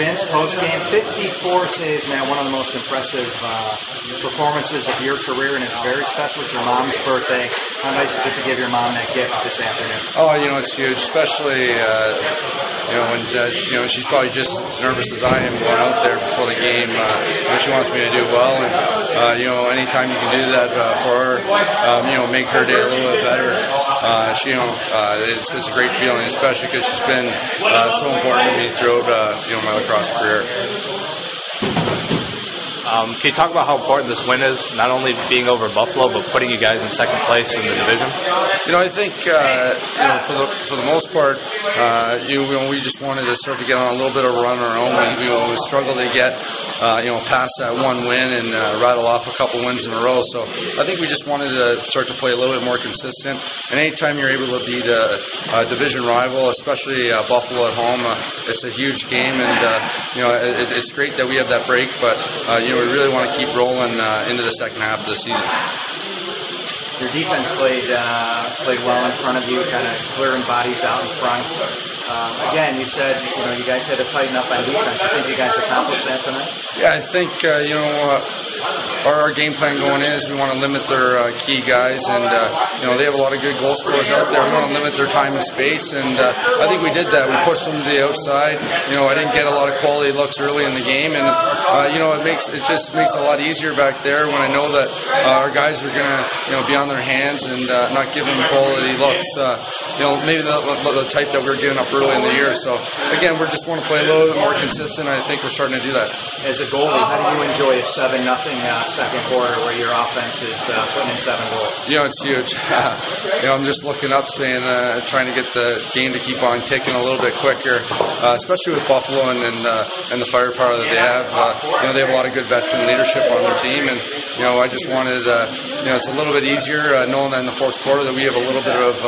Vinc post game, 54 saves, man. One of the most impressive uh, performances of your career, and it's very special. It's your mom's birthday. How nice is it to give your mom that gift this afternoon? Oh, you know it's huge, especially uh, you know when uh, you know she's probably just as nervous as I am going out there before the game. Uh, she wants me to do well, and uh, you know anytime you can do that uh, for her, um, you know make her day a little bit better. Uh, she, you know, uh, it's, it's a great feeling, especially because she's been uh, so important to me throughout uh, you know my lacrosse career. Um, can you talk about how important this win is, not only being over Buffalo, but putting you guys in second place in the division? You know, I think uh, you know for the for the most part, uh, you, know, we just wanted to start to get on a little bit of a run on our own. We, you know, we struggled to get uh, you know past that one win and uh, rattle off a couple wins in a row. So I think we just wanted to start to play a little bit more consistent. And anytime you're able to beat a, a division rival, especially uh, Buffalo at home, uh, it's a huge game. And you know, it, it's great that we have that break, but you know we really want to keep rolling uh, into the second half of the season. Your defense played uh, played well in front of you, kind of clearing bodies out in front. Um, again, you said you know you guys had to tighten up on defense. I think you guys accomplished that tonight. Yeah, I think uh, you know uh, our, game plan going in is we want to limit their uh, key guys, and uh, you know they have a lot of good goal scorers out there. We want to limit their time and space, and uh, I think we did that. We pushed them to the outside. You know, I didn't get a lot of quality looks early in the game, and uh, you know it makes it just makes it a lot easier back there when I know that our guys are going to you know be on their hands and not give them quality looks. you know, maybe the, the, type that we are giving up early in the year. So again, we just want to play a little bit more consistent. I think we're starting to do that. As a goalie, how do you enjoy a seven nothing uh, second quarter where your offense is uh, putting in seven goals? You know, it's huge. you know, I'm just looking up, saying, uh, trying to get the game to keep on ticking a little bit quicker, uh, especially with Buffalo and and, uh, and, the firepower that they have. Uh, you know, they have a lot of good veteran leadership on their team, and you know, I just wanted, you know, it's a little bit easier knowing that in the fourth quarter that we have a little bit of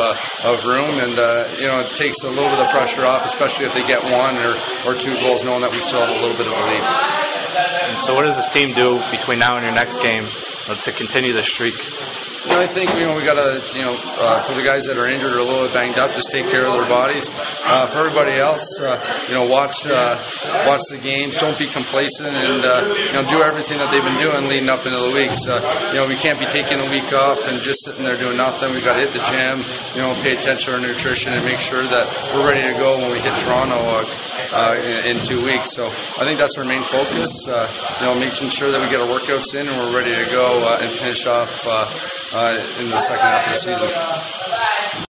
of room, and you know, it takes a little bit of pressure off, especially if they get one or, or two goals, knowing that we still have a little bit of a lead. And so, what does this team do between now and your next game uh, to continue the streak? You know, I think you know we got to you know uh, for the guys that are injured or a little banged up, just take care of their bodies. Uh, for everybody else, uh, you know, watch uh, watch the games. Don't be complacent, and uh, you know, do everything that they've been doing leading up into the weeks. Uh, you know, we can't be taking a week off and just sitting there doing nothing. We've got to hit the gym. You know, pay attention to our nutrition and make sure that we're ready to go when we hit Toronto in, in, two weeks. So I think that's our main focus. you know, making sure that we get our workouts in and we're ready to go and finish off uh, in the second half of the season.